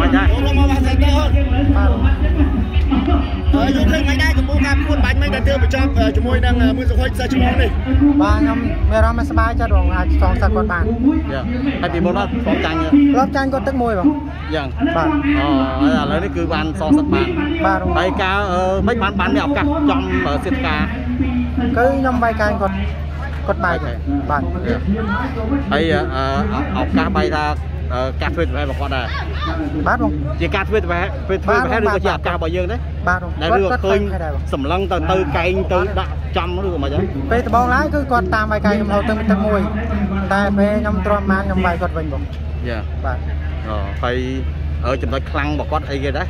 មិនដែរចូលមកបាសទៅអូនអឺយកឃើញមិនដែរកំពុងការពួនបាញ់មិនដែលទើបបញ្ចប់ជាមួយនឹងមើលសុខុយសិស្សឆ្លងនេះបាទខ្ញុំមានអារម្មណ៍មិនសប្បាយចិត្តបងអាចសងសឹកគាត់បានយ៉ាងហើយពីមុនមកបងចាញ់ធ្លាប់ចាញ់គាត់ទឹកមួយបងយ៉ាងបាទអូឥឡូវនេះគឺបានសងសឹកបានបាទបងហើយការមិនបានបានមានឱកាសចំសិទ្ធិការគឺខ្ញុំវាយកាយគាត់ គាត់បាយទេបាទហើយឱកាសបាយថាការធ្វើប្រហែលរបស់គាត់ដែរបាទបងជាការធ្វើប្រហែលធ្វើធ្វើប្រហែលឬក៏ជាឱកាសរបស់យើងទេបាទបងដែលគាត់ឬក៏គាត់ឃើញឃើញដែរបងសម្លឹងទៅទៅកែងទៅដាក់ចំឬក៏មិនអញ្ចឹងពេលដំបូងឡើយគឺគាត់តាមវាយកាយខ្ញុំហៅទឹកទឹកមួយតែពេលខ្ញុំទ្រាំបានខ្ញុំវាយគាត់វិញបងយ៉ាបាទអូហើយចំណុចខ្លាំងរបស់គាត់អីគេដែរ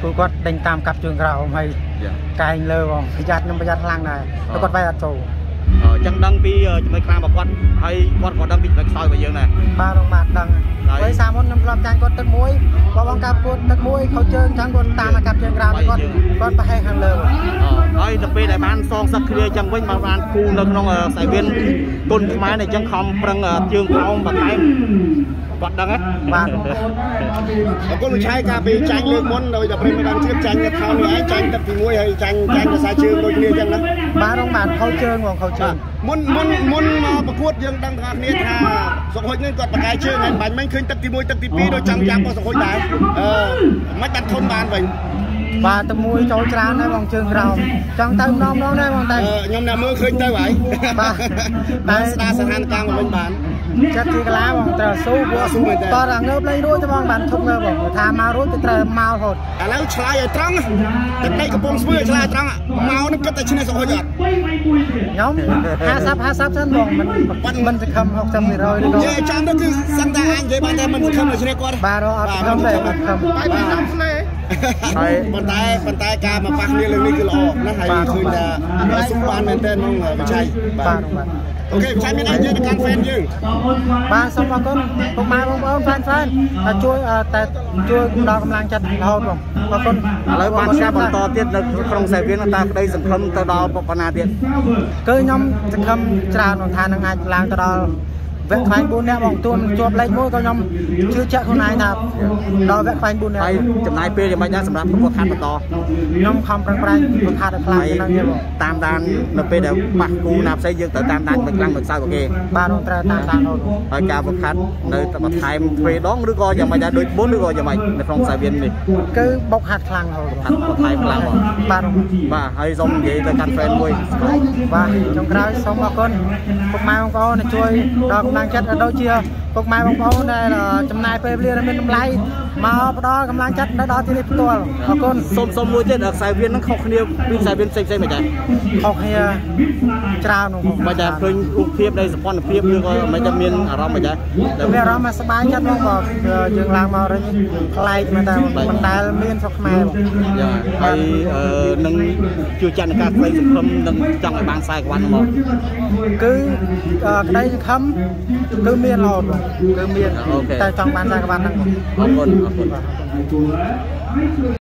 ព្រោះគាត់ដេញតាមកាប់ជើងក្រោមហើយយ៉ាកែងលើបងប្រយ័ត្នខ្ញុំប្រយ័ត្នខ្លាំងដែរតែគាត់វាយអត់ចូលអញ្ចឹងដឹងពីចំណុចខ្លាំងរបស់គាត់ហើយគាត់ក៏ដឹងពីចំណុចខ្សោយរបស់យើងដែរបាទបងបាទដឹងហើយហើយសាមុនខ្ញុំធ្លាប់ចាញ់គាត់ទឹកមួយបើបងកាប់គាត់ទឹកមួយខោជើងចឹងគាត់តាមមកកាប់ជើងក្រោមគាត់គាត់ប្រហែលខាងលើបងហើយទៅពេលដែលបានសងសឹកគ្នាអញ្ចឹងវិញបានបានគូនៅក្នុងខ្សែវៀនគុណខ្មែរនេះអញ្ចឹងខំប្រឹងជើងក្រោមបន្ថែម គាត់ដឹងហ៎បាទអរគុណលោកឆៃការពីចាញ់លើកមុនដោយតែប្រិមត្តជឿចាញ់នៅខោនេះឯងចាញ់ទឹកទី1ហើយចាញ់ចាញ់ភាសាជើងដូចគ្នាអញ្ចឹងណាបាទបងបាទខោជើងបងខោជើងមុនមុនមុនមកប្រកួតយើងដឹងថាគ្នាថាសុខហុចនេះគាត់បកាយជើងហើយបាញ់មិញឃើញទឹកទី1ទឹកទី2ដូចចង់ចាប់របស់សុខហុចដែរអឺមិនបាត់ធន់បានវិញ បាទទឹកមួយចូលច្រើនដែរបងជើងក្រោមចង់ទៅម្ដងម្ដងដែរបងតែខ្ញុំណាមើលឃើញទៅហើយបាទតែស្ដារស្ថានភាពមកវិញបានចិត្តជាកលាបងត្រូវស៊ូព្រោះស៊ូមែនតើតរងើបលេងរួចទៅបងបានធប់ងើបបងថាមករួចទៅត្រូវមករហូតឥឡូវឆ្លើយឲ្យត្រង់ទឹកដីកំពុងស្ពឺឆ្លើយឲ្យត្រង់មកនឹងគិតតែឈ្នះសុខហុចអត់ខ្ញុំ50 50សិនបងមិនមិនសង្ឃឹម60%ឬក៏និយាយចាំទៅគឺសិនតែអញនិយាយបានតែមិនសង្ឃឹមឲ្យឈ្នះគាត់បាទអត់សង្ឃឹមទេអត់សង្ឃឹមបាយពីតាមស្នេហ៍ ហើយប៉ុន្តែប៉ុន្តែការមកប៉ះគ្នាលើនេះគឺល្អណាស់ហើយឃើញថាសុំបានមែនតើក្នុងវិច័យបាទបាទអូខេវិច័យមានអីយើងទៅកាន់ fan យើងបាទសូមអរគុណពុកម៉ែបងប្អូនហ្វានហ្វានតែជួយតែជួយដល់កម្លាំងចិត្តរហូតបងអរគុណឥឡូវបានការបន្តទៀតនៅក្នុងខ្សែវៀនតើក្តីសង្ឃឹមទៅដល់ប៉ុណ្ណាទៀតគឺខ្ញុំសង្ឃឹមច្រើនក្នុងថានឹងអាចឡើងទៅដល់ វគ្គខ្លាញ់4នាក់បងទួនជាប់លេខ1ក៏ខ្ញុំជឿជាក់ខ្លួនឯងថាដល់វគ្គខ្លាញ់4នាក់ហើយចំណាយពេលយ៉ាងម៉េចដែរសម្រាប់ប្រកួតខាត់បន្តខ្ញុំខំប្រឹងប្រែងប្រខាត់ឲ្យខ្លាំងជាងហ្នឹងទេបងតាមដាននៅពេលដែលប៉ះគូណាផ្សេងយើងត្រូវតាមដានមិនខ្លាំងមិនខ្សោយរបស់គេបាទខ្ញុំត្រូវតាមដានរហូតហើយការប្រខាត់នៅតែបន្ថែមទ្វេដងឬក៏យ៉ាងម៉េចដែរដូចមុនឬក៏យ៉ាងម៉េចនៅក្នុងខ្សែវៀននេះគឺបុកហាត់ខ្លាំងរហូតខាត់បន្ថែមខ្លាំងមកបាទខ្ញុំបាទហើយសូមនិយាយទៅកាន់ fan មួយបាទចុងក្រោយសូមអរគុណពុកម៉ែបងប្អូនដែលជួយដល់កម្លាំងចិត្តក៏ដូចជាពុកម៉ែបងប្អូនដែលចំណាយពេលវេលាដ៏មានតម្លៃមកផ្ដល់កម្លាំងចិត្តនៅដល់ទីនេះផ្ទាល់អរគុណសូមសូមមួយទៀតខ្សែវៀនហ្នឹងខុសគ្នាពីខ្សែវៀនផ្សេងផ្សេងៗមិនដែរខុសគ្នាច្រើននោះបងមិនដែរឃើញរូបភាពនៃសម្ព័ន្ធភាពឬក៏មិនដែរមានអារម្មណ៍មិនដែរដែលមានអារម្មណ៍ថាសប្បាយចិត្តបងបងយើងឡើងមករិញប្លែកមែនតើមិនដែលមានស្រុកខ្មែរបងយ៉ាហើយអឺនឹងជួចចាត់នឹងការស្វែងសង្ឃឹមនឹងចង់ឲ្យបានខ្សែក្បាន់ហ្មងគឺក្តីសង្ឃឹមគឺមានរហូតបងគឺមានតែចង់បានតែក្បាត់ហ្នឹងបងអរគុណអរគុណ